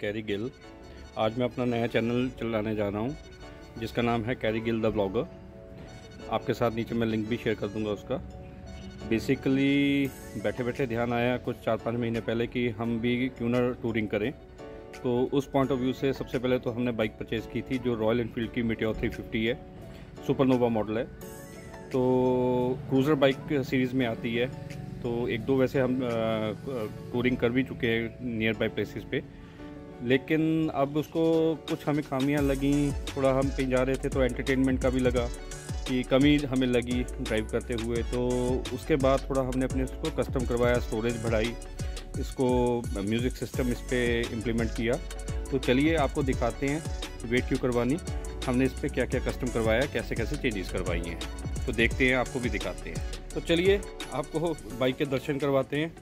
Carry Gill आज मैं अपना नया चैनल चलाने जा रहा हूँ, जिसका नाम है कैरी गिल द ब्लॉगर आपके साथ नीचे मैं लिंक भी शेयर कर दूँगा उसका। बेसिकली बैठे बैठे ध्यान आया कुछ चार पाँच महीने पहले कि हम भी क्यों ना टूरिंग करें। तो उस पॉइंट ऑफ़ व्यू से सबसे पहले तो हमने बाइक परचेज़ की थी, जो रॉयल इनफील्ड की मिटियो थ्री फिफ्टी है। सुपरनोवा मॉडल है। तो क्रूज़र बाइक सीरीज़ में आती है। तो एक दो वैसे हम टूरिंग कर भी चुके हैं नियर बाई प्लेसेस पे। लेकिन अब उसको कुछ हमें खामियाँ लगी, थोड़ा हम कहीं जा रहे थे तो एंटरटेनमेंट का भी लगा कि कमी हमें लगी ड्राइव करते हुए। तो उसके बाद थोड़ा हमने अपने उसको कस्टम करवाया स्टोरेज बढ़ाई, इसको म्यूज़िक सिस्टम इस पर इम्प्लीमेंट किया। तो चलिए आपको दिखाते हैं वेट क्यों करवानी? हमने इस पर क्या क्या कस्टम करवाया कैसे कैसे चेंजेस करवाई हैं। तो देखते हैं, आपको भी दिखाते हैं। तो चलिए, आपको बाइक के दर्शन करवाते हैं।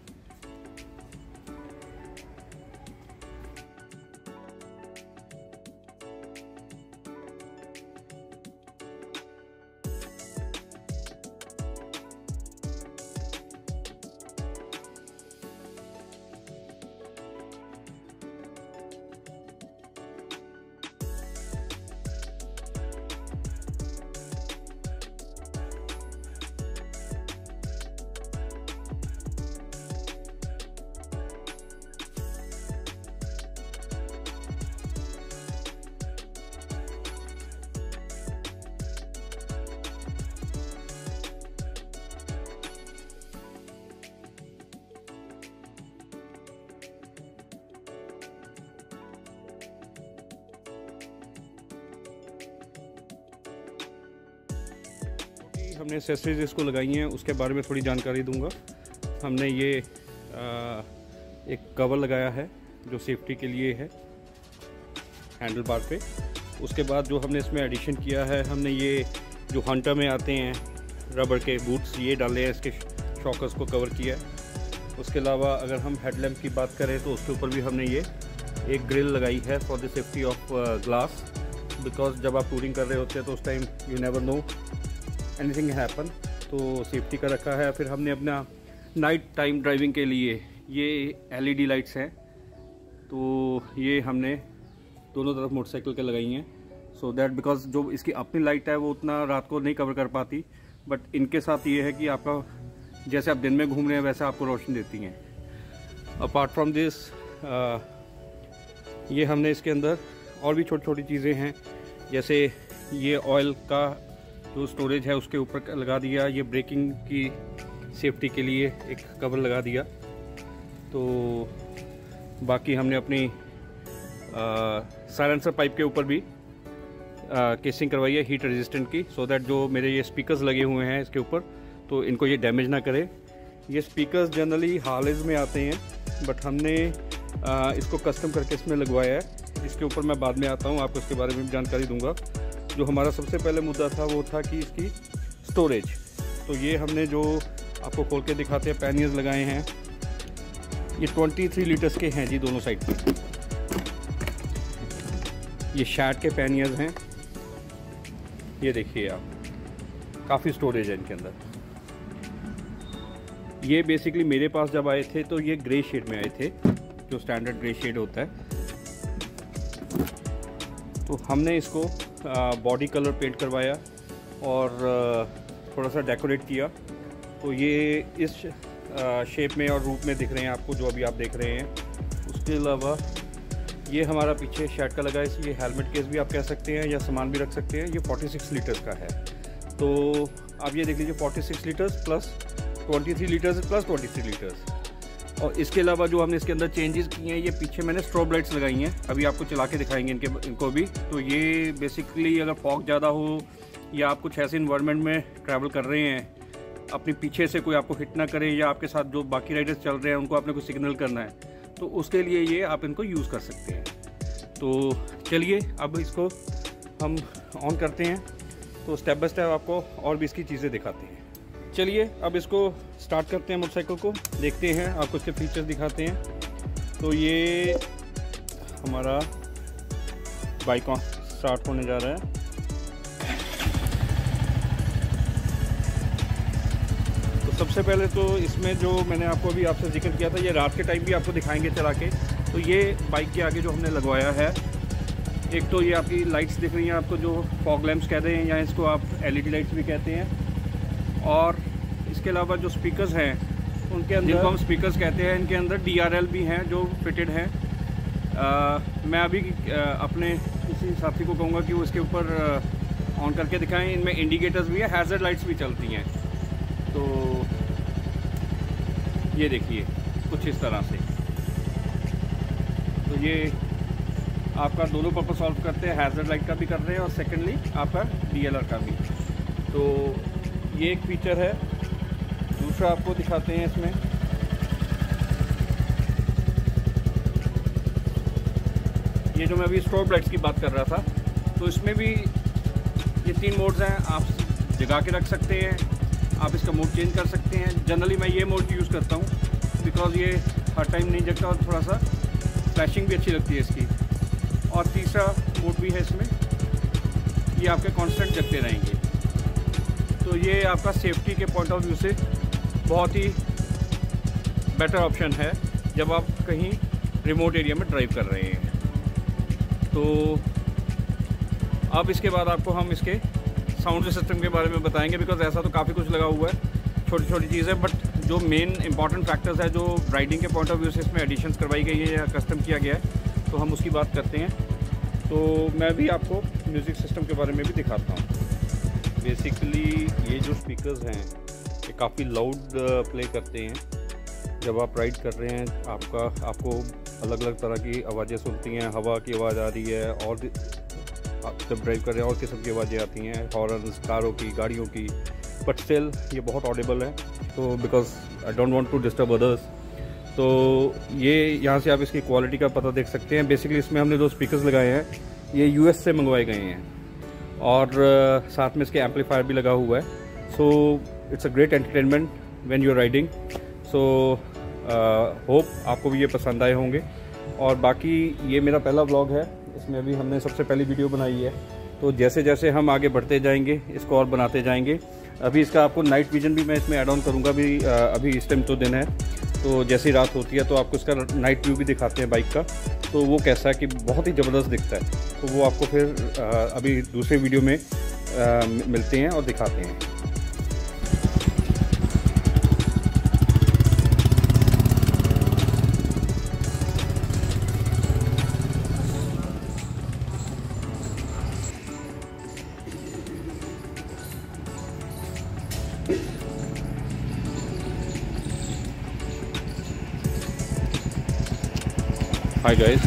हमने एसेसरीज इसको लगाई हैं उसके बारे में थोड़ी जानकारी दूँगा। हमने ये आ, एक कवर लगाया है जो सेफ्टी के लिए है हैंडल बार पे। उसके बाद जो हमने इसमें एडिशन किया है हमने ये जो हंटर में आते हैं रबर के बूट्स ये डाले हैं इसके शॉकर्स को कवर किया है। उसके अलावा अगर हम हेडलैम्प की बात करें तो उसके ऊपर भी हमने ये एक ग्रिल लगाई है for the safety of glass because जब आप टूरिंग कर रहे होते हैं तो उस time you never know anything happen तो सेफ्टी का रखा है। फिर हमने अपना नाइट टाइम ड्राइविंग के लिए ये एलईडी लाइट्स हैं। तो ये हमने दोनों तरफ़ मोटरसाइकिल के लगाई हैं। सो दैट बिकॉज़ जो इसकी अपनी लाइट है, वो उतना रात को नहीं कवर कर पाती। बट इनके साथ ये है कि आपका जैसे आप दिन में घूम रहे हैं, वैसे आपको रोशनी देती हैं। अपार्ट फ्रॉम दिस ये हमने इसके अंदर और भी छोटी छोटी चीज़ें हैं। जैसे ये ऑयल का जो स्टोरेज है उसके ऊपर लगा दिया। ये ब्रेकिंग की सेफ्टी के लिए एक कवर लगा दिया। तो बाकी हमने अपनी साइलेंसर पाइप के ऊपर भी आ, केसिंग करवाई है हीट रेजिस्टेंट की सो so दैट जो मेरे ये स्पीकर्स लगे हुए हैं इसके ऊपर तो इनको ये डैमेज ना करे। ये स्पीकर्स जनरली हालेज में आते हैं बट हमने आ, इसको कस्टम करके इसमें लगवाया है। इसके ऊपर मैं बाद में आता हूँ आपको इसके बारे में भी जानकारी दूँगा। जो हमारा सबसे पहले मुद्दा था वो था कि इसकी स्टोरेज तो ये हमने जो आपको खोल के दिखाते हैं पैनियर्स लगाए हैं, ये 23 लीटर्स के हैं जी दोनों साइड पे। ये शैट के पैनियर्स हैं। ये देखिए आप, काफ़ी स्टोरेज है इनके अंदर। ये बेसिकली मेरे पास जब आए थे तो ये ग्रे शेड में आए थे, जो स्टैंडर्ड ग्रे शेड होता है। तो हमने इसको बॉडी कलर पेंट करवाया और थोड़ा सा डेकोरेट किया। तो ये इस शेप में और रूप में दिख रहे हैं आपको, जो अभी आप देख रहे हैं। उसके अलावा ये हमारा पीछे शर्ट का लगा है हेलमेट केस भी आप कह सकते हैं या सामान भी रख सकते हैं। ये 46 लीटर्स का है। तो आप ये देख लीजिए 46 litres plus 23 litres plus 23 litres और इसके अलावा जो हमने इसके अंदर चेंजेस किए हैं, ये पीछे मैंने स्ट्रॉब लाइट्स लगाई हैं। अभी आपको चला के दिखाएँगे इनके, इनको भी। तो ये बेसिकली अगर फॉग ज़्यादा हो या आप कुछ ऐसे इन्वायरमेंट में ट्रैवल कर रहे हैं, अपने पीछे से कोई आपको हिट ना करे या आपके साथ जो बाकी राइडर्स चल रहे हैं, उनको आपने कुछ सिग्नल करना है तो उसके लिए ये आप इनको यूज़ कर सकते हैं। तो चलिए, अब इसको हम ऑन करते हैं। तो स्टेप बाय स्टेप आपको और भी इसकी चीज़ें दिखाते हैं। चलिए, अब इसको स्टार्ट करते हैं मोटरसाइकिल को, देखते हैं, आपको इसके फीचर्स दिखाते हैं। तो ये हमारा बाइक स्टार्ट होने जा रहा है। तो सबसे पहले तो इसमें जो मैंने आपको अभी आपसे ज़िक्र किया था, ये रात के टाइम भी आपको दिखाएँगे चला के। तो ये बाइक के आगे जो हमने लगवाया है, एक तो ये आपकी लाइट्स दिख रही हैं, आपको जो फॉग लैम्प्स कहते हैं या इसको आप एलईडी लाइट्स भी कहते हैं। और इसके अलावा जो स्पीकर्स हैं, उनके अंदर जिनको हम स्पीकर्स कहते हैं, इनके अंदर डीआरएल भी हैं जो फिटेड हैं। मैं अभी अपने किसी साथी को कहूँगा कि वो इसके ऊपर ऑन करके दिखाएँ। इनमें इंडिकेटर्स भी है हैज़र्ड लाइट्स भी चलती हैं। तो ये देखिए, कुछ इस तरह से। तो ये आपका दोनों पर्पज सॉल्व करते हैं हैज़र्ड लाइट का भी कर रहे हैं और सेकेंडली आपका डीएलआर का भी। तो ये एक फीचर है। दूसरा आपको दिखाते हैं इसमें। ये जो मैं अभी स्ट्रोब लाइट्स की बात कर रहा था तो इसमें भी ये तीन मोड्स हैं, आप जगा के रख सकते हैं, आप इसका मोड चेंज कर सकते हैं। जनरली मैं ये मोड यूज़ करता हूँ बिकॉज़ ये हर टाइम नहीं जगता और थोड़ा सा फ्लैशिंग भी अच्छी लगती है इसकी। और तीसरा मोड भी है इसमें, ये आपके कांस्टेंट जगते रहेंगे। तो ये आपका सेफ्टी के पॉइंट ऑफ़ व्यू से बहुत ही बेटर ऑप्शन है जब आप कहीं रिमोट एरिया में ड्राइव कर रहे हैं। तो अब इसके बाद आपको हम इसके साउंड सिस्टम के बारे में बताएँगे बिकॉज़ ऐसा तो काफ़ी कुछ लगा हुआ है छोटी छोटी चीज़ें बट जो मेन इंपॉर्टेंट फैक्टर्स है, जो राइडिंग के पॉइंट ऑफ़ व्यू से इसमें एडिशन करवाई गई है या कस्टम किया गया है तो हम उसकी बात करते हैं। तो मैं भी आपको म्यूज़िक सिस्टम के बारे में भी दिखाता हूँ। बेसिकली ये जो स्पीकर्स हैं काफ़ी लाउड प्ले करते हैं। जब आप राइड कर रहे हैं आपका आपको अलग अलग तरह की आवाज़ें सुनती हैं। हवा की आवाज़ आ रही है और आप जब ड्राइव कर रहे हैं और किस्म की आवाज़ें आती हैं। हॉर्न कारों की गाड़ियों की। बट स्टिल ये बहुत ऑडिबल है। तो because I don't want to disturb others तो ये यहाँ से आप इसकी क्वालिटी का पता देख सकते हैं। बेसिकली इसमें हमने जो स्पीकर्स लगाए हैं। ये यूएस से मंगवाए गए हैं। और uh, साथ में इसके एम्पलीफायर भी लगा हुआ है। So it's a great entertainment when you are riding so hope आपको भी ये पसंद आए होंगे। और बाकी ये मेरा पहला ब्लॉग है। इसमें अभी हमने सबसे पहली वीडियो बनाई है। तो जैसे जैसे हम आगे बढ़ते जाएँगे, इसको और बनाते जाएँगे। अभी इसका आपको नाइट विजन भी मैं इसमें ऐड ऑन करूँगा। अभी अभी इस टाइम तो दिन है। तो जैसी रात होती है तो आपको इसका नाइट व्यू भी दिखाते हैं बाइक का। तो वो कैसा है कि बहुत ही ज़बरदस्त दिखता है। तो वो आपको फिर अभी दूसरे वीडियो में मिलते हैं और दिखाते हैं। हाय गाइस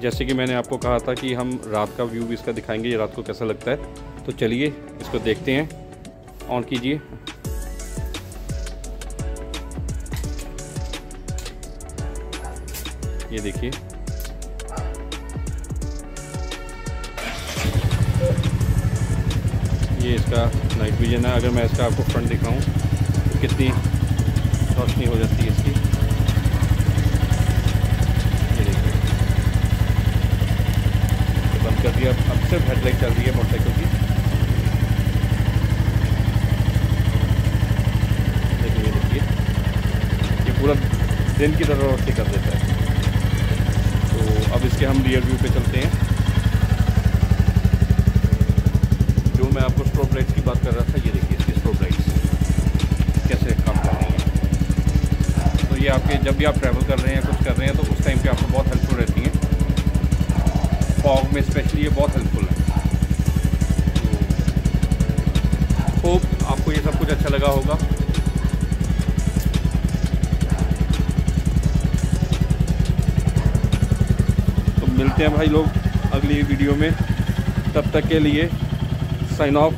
जैसे कि मैंने आपको कहा था कि हम रात का व्यू भी इसका दिखाएँगे, ये रात को कैसा लगता है। तो चलिए इसको देखते हैं। ऑन कीजिए। ये देखिए। ये इसका नाइट विजन है। अगर मैं इसका आपको फ्रंट दिखाऊँ तो कितनी रोशनी हो जाती है इसकी कर दिया अब सिर्फ़ हेडलाइट चल रही है मोटरसाइकिल की देखिए देखिए ये पूरा दिन की तरह रोशनी कर देता है तो अब इसके हम रियर व्यू पे चलते हैं जो मैं आपको स्ट्रोब लाइट्स की बात कर रहा था ये देखिए इसकी स्ट्रोब लाइट्स कैसे काम कर रही हैं तो ये आपके जब भी आप ट्रैवल कर रहे हैं कुछ कर रहे हैं तो उस टाइम पे आपको बहुत हेल्पफुल रहती हैं फॉग में स्पेशली ये बहुत हेल्पफुल है। होप आपको ये सब कुछ अच्छा लगा होगा। तो मिलते हैं भाई लोग अगली वीडियो में। तब तक के लिए sign off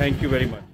thank you very much